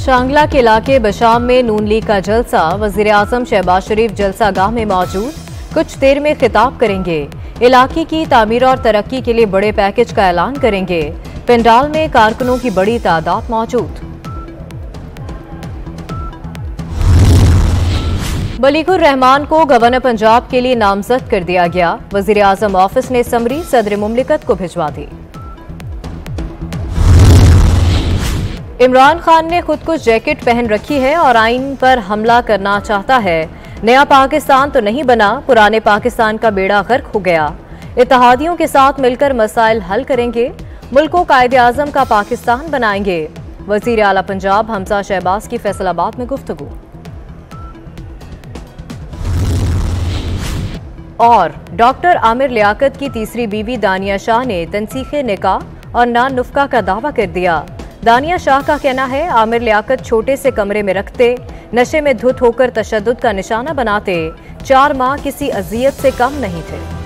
शांगला के इलाके बशाम में नून लीग का जलसा। वज़ीर आज़म शहबाज शरीफ जलसा गाह में मौजूद। कुछ देर में खिताब करेंगे। इलाके की तामीर और तरक्की के लिए बड़े पैकेज का ऐलान करेंगे। पंडाल में कारकुनों की बड़ी तादाद मौजूद। बलीकुर रहमान को गवर्नर पंजाब के लिए नामजद कर दिया गया। वज़ीर आज़म ऑफ़िस ने समरी सदर मुमलिकत को भिजवा दी। इमरान खान ने खुद को जैकेट पहन रखी है और आइन पर हमला करना चाहता है। नया पाकिस्तान तो नहीं बना, पुराने पाकिस्तान का बेड़ा गर्क हो गया। इतिहादियों के साथ मिलकर मसाइल हल करेंगे। मुल्क को कायद आज़म का पाकिस्तान बनाएँगे। वज़ीर अला पंजाब, हमजा शहबाज की फैसलाबाद में गुफ्तगु। और डॉक्टर आमिर लियाकत की तीसरी बीवी दानिया शाह ने तनसीख निकाह और नान नुफ्का का दावा कर दिया। दानिया शाह का कहना है, आमिर लियाकत छोटे से कमरे में रखते, नशे में धुत होकर तशद का निशाना बनाते, चार माह किसी अजियत से कम नहीं थे।